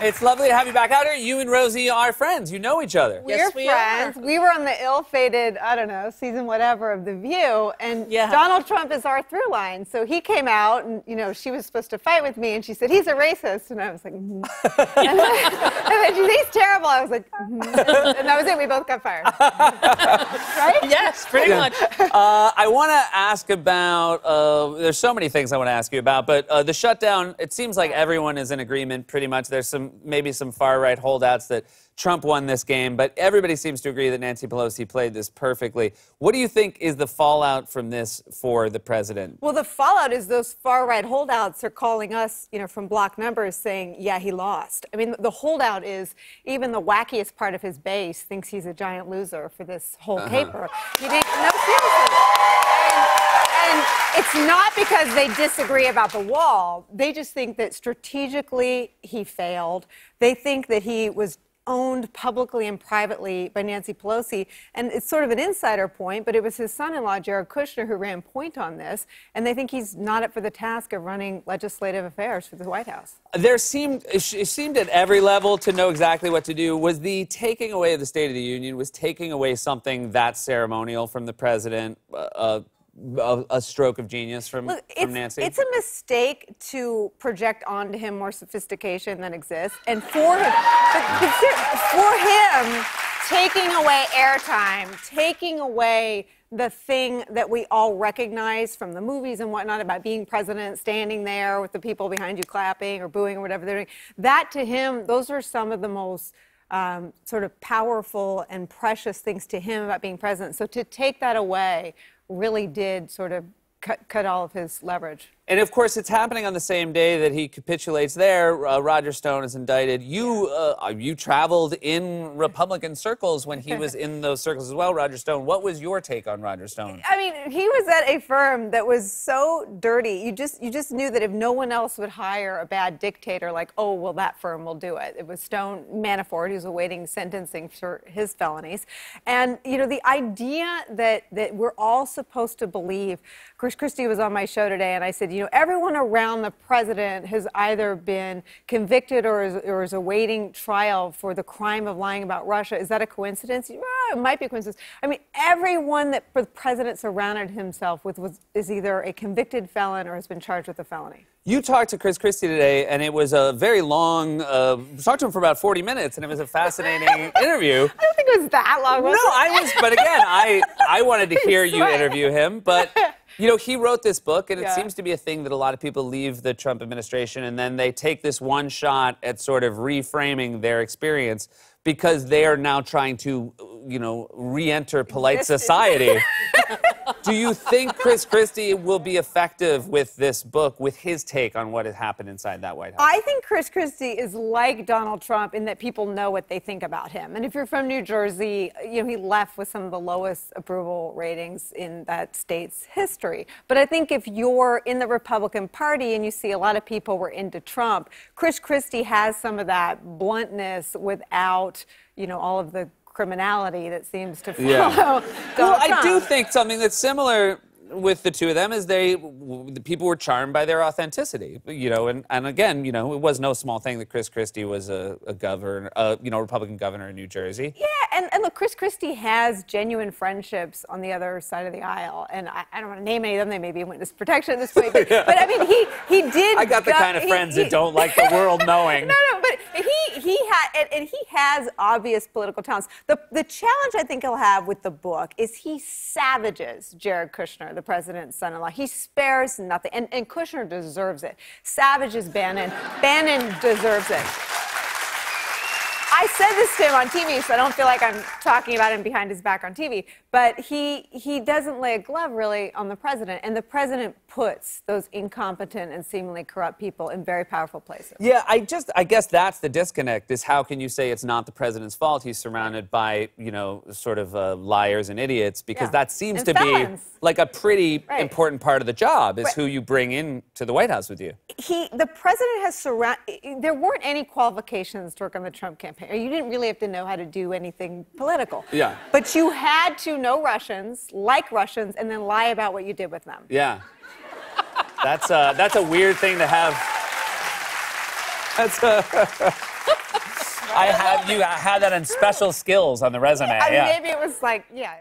It's lovely to have you back out here. You and Rosie are friends. You know each other. We're Yes, we friends. are. We were on the ill-fated, I don't know, season whatever of The View, and Yeah. Donald Trump is our through line. So he came out, and you know, she was supposed to fight with me, and she said he's a racist, and I was like, mm and, then, and then she said he's terrible. I was like, mm and that was it. We both got fired. right? Yes, pretty much. Uh, I want to ask about. Uh, there's so many things I want to ask you about, but uh, the shutdown. It seems like everyone is in agreement, pretty much. There's some maybe some far right holdouts that Trump won this game, but everybody seems to agree that Nancy Pelosi played this perfectly. What do you think is the fallout from this for the president? Well, the fallout is those far right holdouts are calling us, you know, from block numbers saying, yeah, he lost. I mean, the holdout is even the wackiest part of his base thinks he's a giant loser for this whole caper. You think, no, seriously. And, it's not because they disagree about the wall. They just think that strategically he failed. They think that he was owned publicly and privately by Nancy Pelosi. And it's sort of an insider point, but it was his son in law, Jared Kushner, who ran point on this. And they think he's not up for the task of running legislative affairs for the White House. There seemed it seemed at every level to know exactly what to do. Was the taking away of the State of the Union was taking away something that ceremonial from the president? Uh, a, a stroke of genius from, Look, from it's, Nancy. it's a mistake to project onto him more sophistication than exists. And for him, but, but ser- for him, taking away airtime, taking away the thing that we all recognize from the movies and whatnot about being president, standing there with the people behind you clapping or booing or whatever they're doing, that to him, those are some of the most um, sort of powerful and precious things to him about being president. So to take that away really did sort of cut, cut all of his leverage. And of course, it's happening on the same day that he capitulates there. Uh, Roger Stone is indicted. You uh, you traveled in Republican circles when he was in those circles as well, Roger Stone. What was your take on Roger Stone? I mean, he was at a firm that was so dirty. You just you just knew that if no one else would hire a bad dictator, like, oh well, that firm will do it. It was Stone Manafort who's awaiting sentencing for his felonies, and you know the idea that that we're all supposed to believe. Chris Christie was on my show today, and I said, you know, everyone around the president has either been convicted or is, or is awaiting trial for the crime of lying about Russia. Is that a coincidence? It might be a coincidence. I mean, everyone that the president surrounded himself with was is either a convicted felon or has been charged with a felony. You talked to Chris Christie today, and it was a very long. Uh, talked to him for about 40 minutes, and it was a fascinating interview. I don't think it was that long. No, it? I was, but again, I I wanted to hear you interview him, but you know, he wrote this book, and it seems to be a thing that a lot of people leave the Trump administration, and then they take this one shot at sort of reframing their experience because they are now trying to, you know, re-enter polite Exist society. Do you think Chris Christie will be effective with this book, with his take on what has happened inside that White House? I think Chris Christie is like Donald Trump in that people know what they think about him. And if you're from New Jersey, you know, he left with some of the lowest approval ratings in that state's history. But I think if you're in the Republican Party and you see a lot of people were into Trump, Chris Christie has some of that bluntness without, you know, all of the criminality that seems to follow Yeah. Donald Well, I do think something that's similar with the two of them is they the people were charmed by their authenticity you know and, and again you know it was no small thing that chris christie was a, a governor uh, you know republican governor in new jersey Yeah, and, and look, Chris Christie has genuine friendships on the other side of the aisle, and I, I don't want to name any of them. They may be in witness protection at this point, but, but I mean, he he did. i got the go- kind of friends he- that don't like the world knowing No, no, he had and, and he has obvious political talents. The the challenge I think he'll have with the book is he savages Jared Kushner, the president's son-in-law. He spares nothing, and, and Kushner deserves it. Savages Bannon. Bannon deserves it. I said this to him on TV, so I don't feel like I'm talking about him behind his back on TV. But he he doesn't lay a glove really on the president, and the president puts those incompetent and seemingly corrupt people in very powerful places. yeah i just i guess that's the disconnect is how can you say it's not the president's fault he's surrounded by you know sort of uh, liars and idiots because Yeah. that seems And to felons. be like a pretty Right. important part of the job is Right. who you bring in to the white house with you he the president has surround there weren't any qualifications to work on the Trump campaign. You didn't really have to know how to do anything political. Yeah. But you had to know Russians, like Russians, and then lie about what you did with them. Yeah. That's a, that's a weird thing to have. That's uh, a, I have you had that in special skills on the resume. I mean, yeah. maybe it was like, yeah.